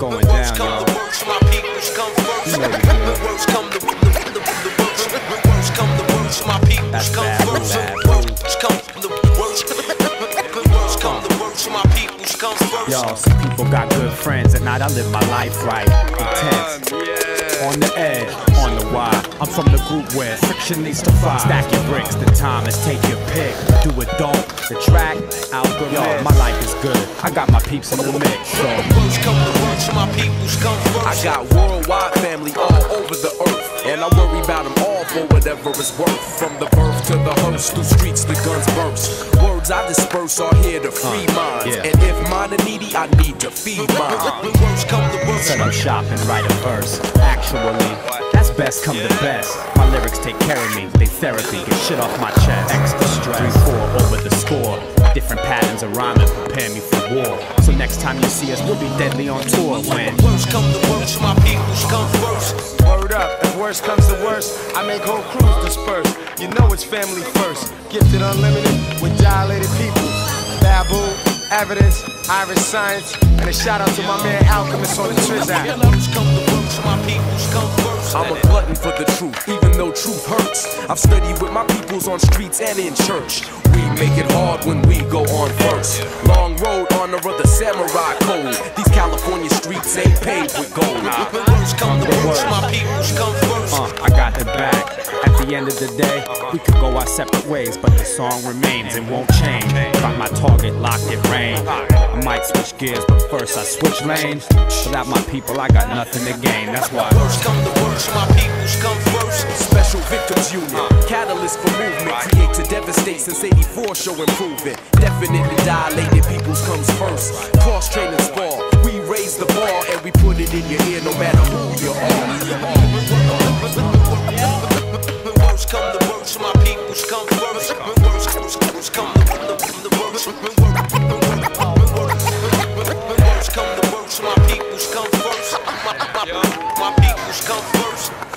going down, y'all. the worst, my peoples come first. The deal. Come the the the the the worst. The worst come the worst, my peoples That's come bad, first. bad. The worst come the worst. The worst come the worst, my peoples come first. Yo, some people got good friends. At night, I live my life right. Intense. On the edge, on the wire. I'm from the group where friction needs to fire. Stack your bricks, the time is take your pick. Do it, don't. The track, algorithm. Yo, my life is good. I got my peeps in the mix, so. Worst come the worst, my peoples come first. I got worldwide family all over the earth. And I worry about them all for whatever it's worth. From the birth to the hearse, through streets the guns burst. Words I disperse are here to free uh, minds. yeah. And if mine are needy, I need to feed mine. Worst come the worst. Set up shop and write a verse. Actually, best come to best. My lyrics take care of me, they therapy, get shit off my chest. Extra stress, 3-4 over the score. Different patterns of rhyming prepare me for war. So next time you see us, we'll be deadly on tour when. Worst come the worst, my peoples come first. Word up, if worst comes to worst, I make whole crews disperse. You know it's family first. Gifted unlimited with dilated people. Babu, evidence, Iriscience, and a shout out to my man Alchemist on the Triz I'm a glutton for the truth, even though truth hurts. I've studied with my peoples on streets and in church. We make it hard when we go on first. Long road, honor of the samurai code. These California streets ain't paved with gold. Worst come the worst, my peoples come first. End of the day, we could go our separate ways, but the song remains and won't change. Got my target locked in range. I might switch gears, but first I switch lanes. Without my people, I got nothing to gain. That's why. Worst come the worst, my peoples come first. Special Victims unit, catalyst for movement, create to devastate since 84 show improvement. Definitely dilated peoples comes first. Cross training spar, we raise the bar and we put it in your ear no matter who you are. Worst come the worst, my peoples come first. Worst, worst, worst come the, the, the worst. Worst come the worst, my peoples come first. My, my, my peoples come first.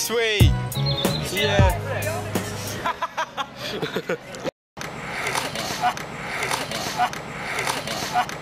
Suite. Yeah.